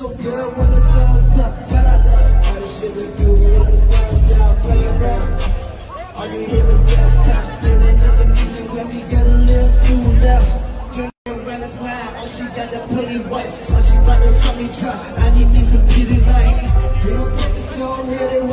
so good when the sun's up. But I love all the shit we do when the sun's out. Play around. All you hear is time. Feeling up the music when we get a little too loud. Turn around and smile. Oh, she got that pretty white. Oh, she cut me dry. I need me some beauty light. Gon' take it slow, hit it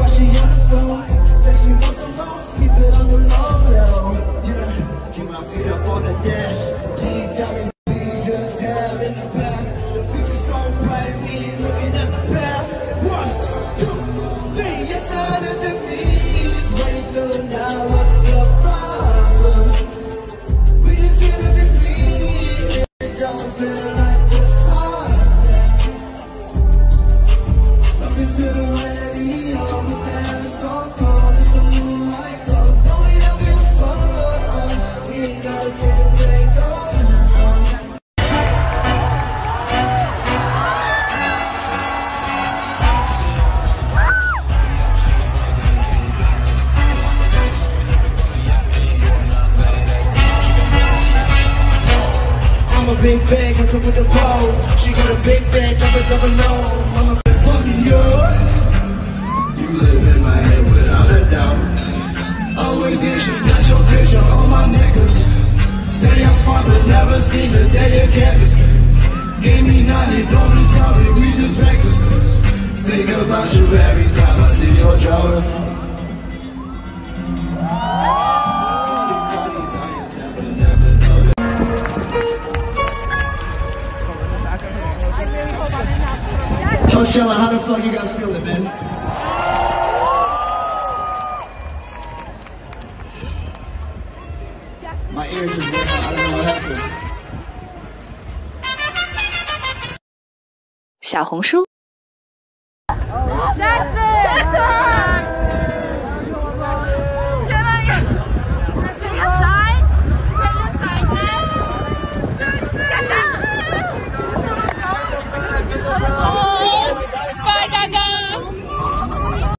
big bag on top with the pole. She got a big bag, double double low. I'm a fucking you. You live in my head without a doubt. Always issues, got your picture on my necklace. Say I'm smart, but never seen the day kept us. Gave me nothing, don't be Coachella, how the fuck you guys feeling, man? My ears just went out. I don't know what happened. 小红书。Jackson